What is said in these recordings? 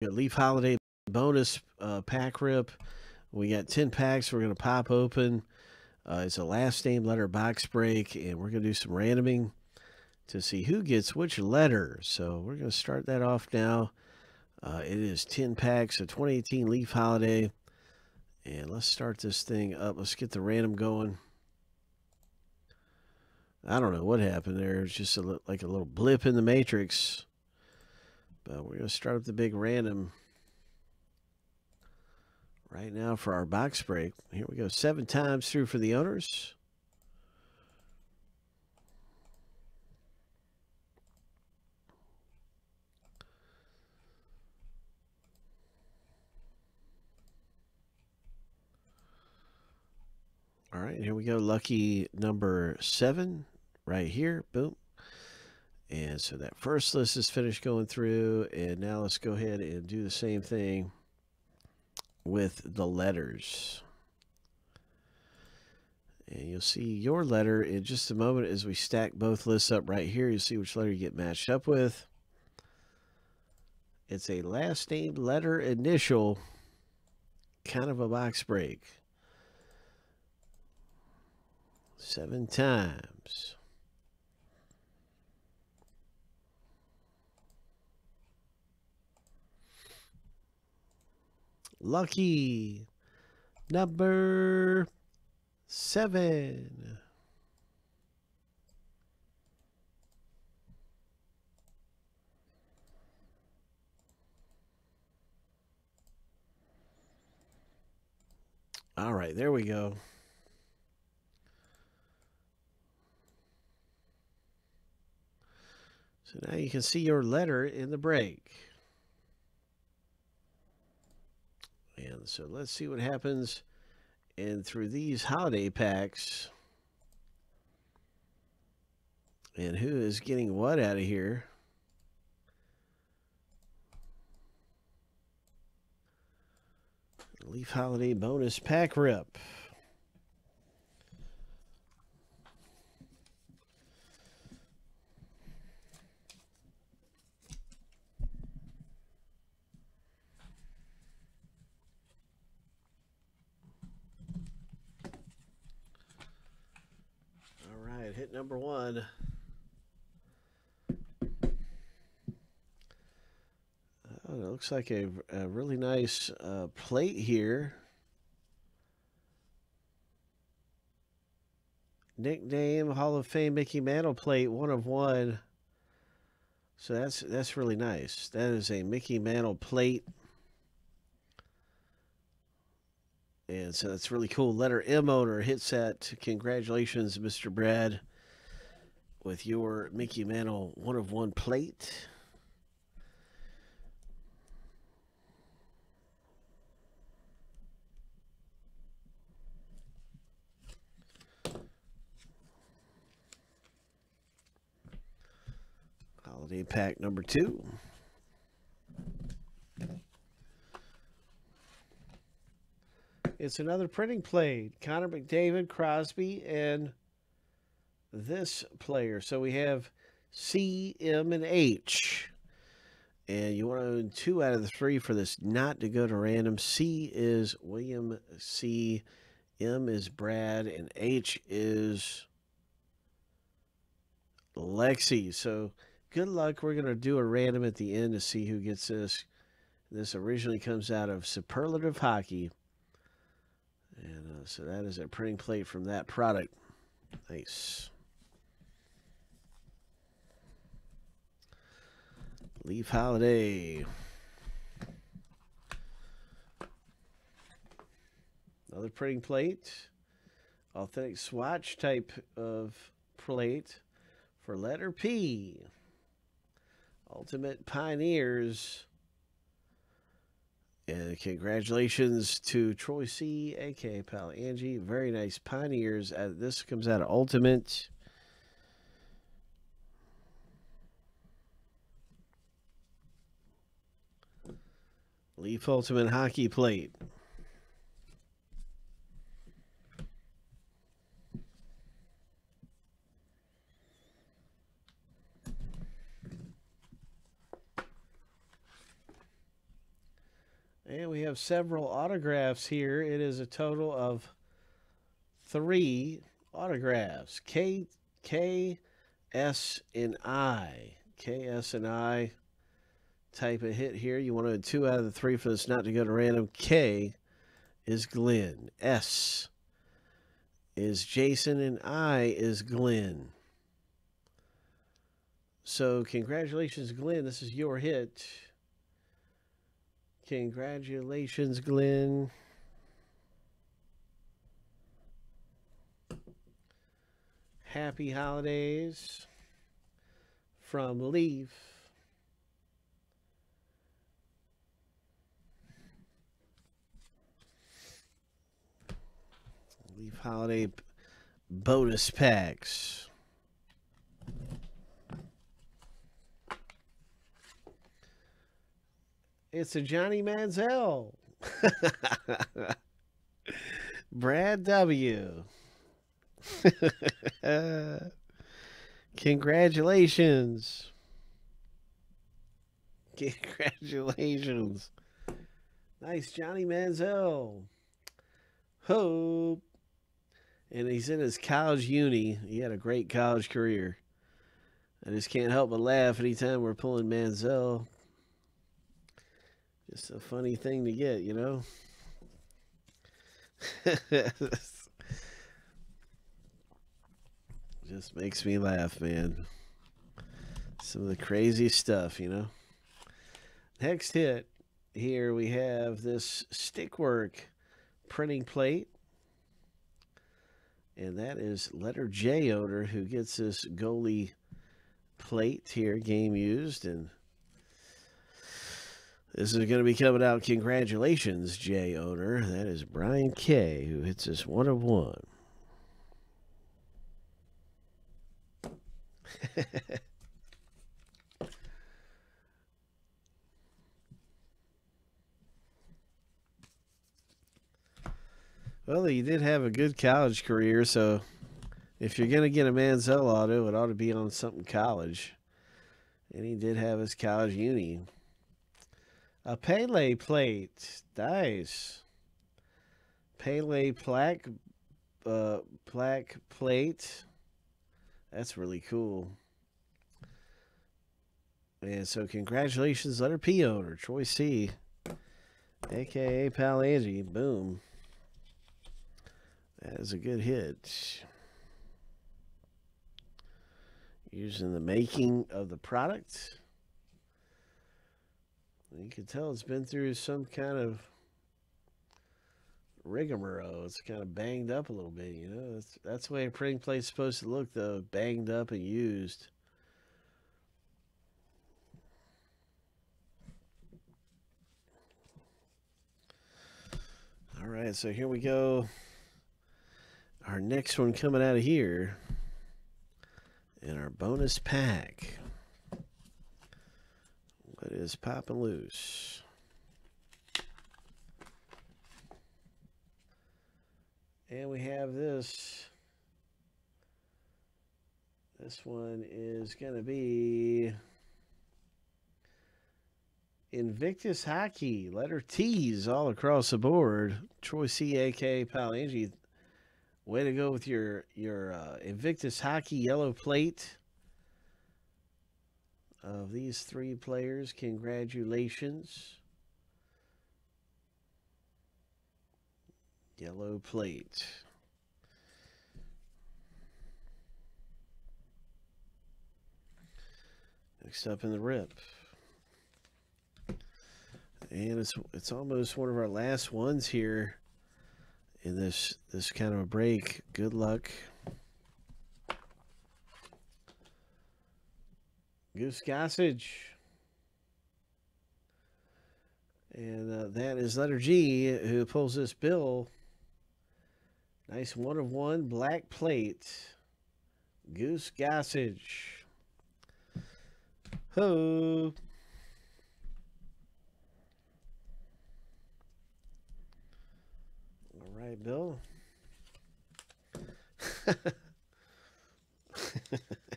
got Leaf Holiday bonus uh, pack rip. We got 10 packs we're going to pop open. Uh, it's a last name letter box break, and we're going to do some randoming to see who gets which letter. So we're going to start that off now. Uh, it is 10 packs of 2018 Leaf Holiday. And let's start this thing up. Let's get the random going. I don't know what happened there. It's just a, like a little blip in the matrix. But we're going to start up the big random right now for our box break. Here we go. Seven times through for the owners. All right, here we go. Lucky number seven right here. Boom. And so that first list is finished going through. And now let's go ahead and do the same thing with the letters. And you'll see your letter in just a moment as we stack both lists up right here. You'll see which letter you get matched up with. It's a last name letter initial kind of a box break. Seven times. Lucky number seven. All right, there we go. So now you can see your letter in the break. And so let's see what happens. And through these holiday packs, and who is getting what out of here? Leaf Holiday bonus pack rip. hit number one. Oh, it looks like a, a really nice uh, plate here. Nickname Hall of Fame Mickey Mantle plate, one of one. So that's that's really nice. That is a Mickey Mantle plate. And so that's really cool. Letter M owner hits that. Congratulations, Mr. Brad with your Mickey Mantle one of one plate. Holiday pack number two. It's another printing plate. Connor McDavid, Crosby, and this player. So we have C, M, and H. And you want to own two out of the three for this not to go to random. C is William C. M is Brad. And H is Lexi. So good luck. We're going to do a random at the end to see who gets this. This originally comes out of Superlative Hockey. And uh, so that is a printing plate from that product. Nice. Leaf Holiday. Another printing plate. Authentic swatch type of plate for letter P. Ultimate Pioneers. And congratulations to Troy C, aka Pal Angie. Very nice Pioneers. Uh, this comes out of Ultimate. Leaf Ultimate Hockey Plate. And we have several autographs here. It is a total of three autographs. K, K, S, and I. K, S, and I type of hit here. You wanted two out of the three for this not to go to random. K is Glenn. S is Jason, and I is Glenn. So, congratulations, Glenn. This is your hit. Congratulations, Glenn. Happy holidays from Leaf. Leaf holiday bonus packs. It's a Johnny Manziel. Brad W. Congratulations. Congratulations. Nice Johnny Manziel. Hope. And he's in his college uni. He had a great college career. I just can't help but laugh anytime we're pulling Manziel. Just a funny thing to get, you know? Just makes me laugh, man. Some of the crazy stuff, you know? Next hit here we have this stickwork printing plate. And that is letter J owner who gets this goalie plate here, game used. And this is going to be coming out. Congratulations, J owner. That is Brian K, who hits us one of one. well, he did have a good college career, so if you're going to get a Manziel auto, it ought to be on something college. And he did have his college uni. A Pele plate. Nice. Pele plaque, uh, plaque plate. That's really cool. And so, congratulations, letter P owner, Troy C, aka Pal. Boom. That is a good hit. Using the making of the product. You can tell it's been through some kind of rigmarole. It's kind of banged up a little bit, you know. That's that's the way a printing plate's supposed to look, though, banged up and used. All right, so here we go. Our next one coming out of here in our bonus pack. What is popping loose? And we have this. This one is going to be Invictus Hockey. Letter T's all across the board. Troy C. A. K. Palangi. Way to go with your, your uh, Invictus Hockey yellow plate of these three players. Congratulations. Yellow plate. Next up in the rip. And it's it's almost one of our last ones here in this this kind of a break. Good luck. Goose Gossage. And uh, that is letter G who pulls this bill. Nice one of one black plate. Goose Gossage. Ho. All right, Bill.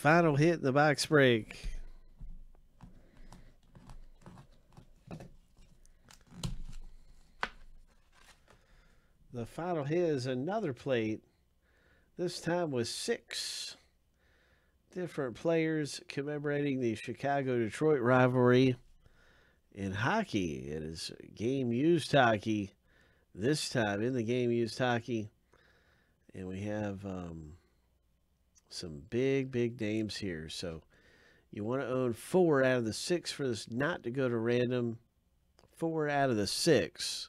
Final hit in the box break. The final hit is another plate. This time with six different players commemorating the Chicago Detroit rivalry. In hockey, it is game used hockey. This time in the game used hockey. And we have um, some big, big names here. So you want to own four out of the six for this not to go to random. Four out of the six.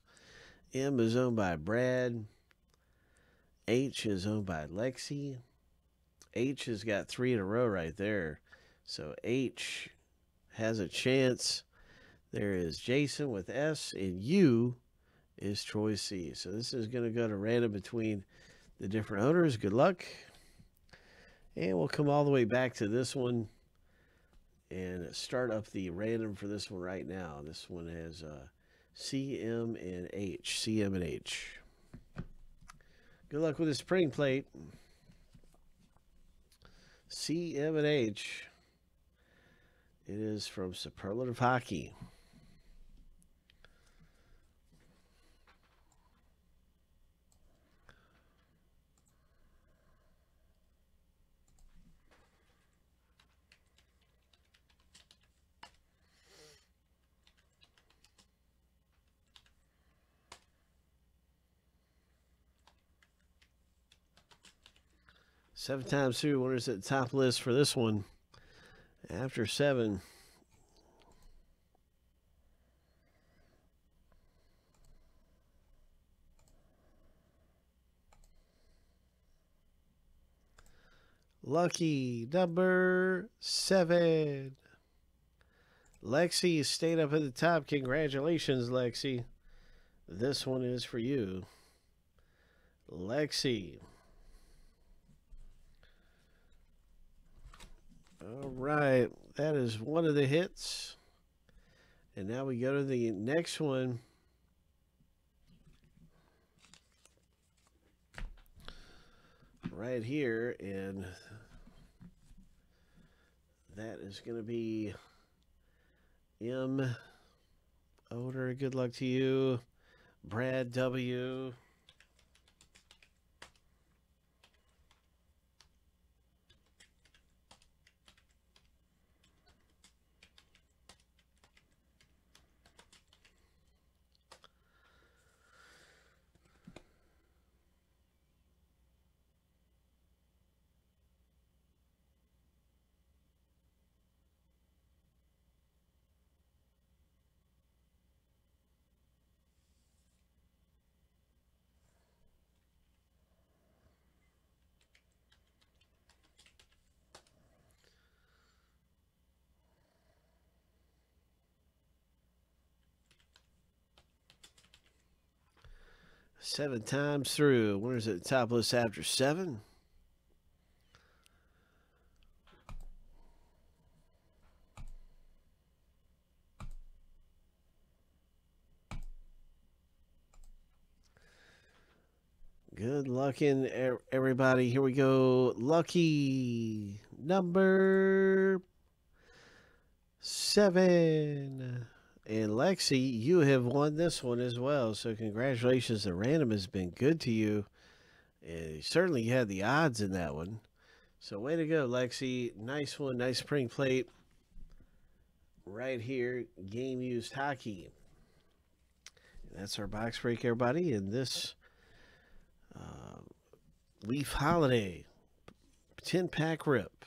M is owned by Brad. H is owned by Lexi. H has got three in a row right there. So H has a chance. There is Jason with S, and U is Troy C. So this is going to go to random between the different owners. Good luck. And we'll come all the way back to this one and start up the random for this one right now. This one has uh, CM and H. CM and H. Good luck with this printing plate. CM and H. It is from Superlative Hockey. Seven times two. winners at the top list for this one. After seven. Lucky number seven. Lexi stayed up at the top. Congratulations, Lexi. This one is for you. Lexi. All right, that is one of the hits. And now we go to the next one. Right here, and that is going to be M. Oder, good luck to you. Brad W. Seven times through. Winners at the top after seven. Good luck in everybody. Here we go. Lucky number seven. And Lexi, you have won this one as well. So congratulations. The random has been good to you. And certainly you had the odds in that one. So way to go, Lexi. Nice one. Nice spring plate. Right here. Game used hockey. And that's our box break, everybody. And this uh, Leaf Holiday 10 pack rip.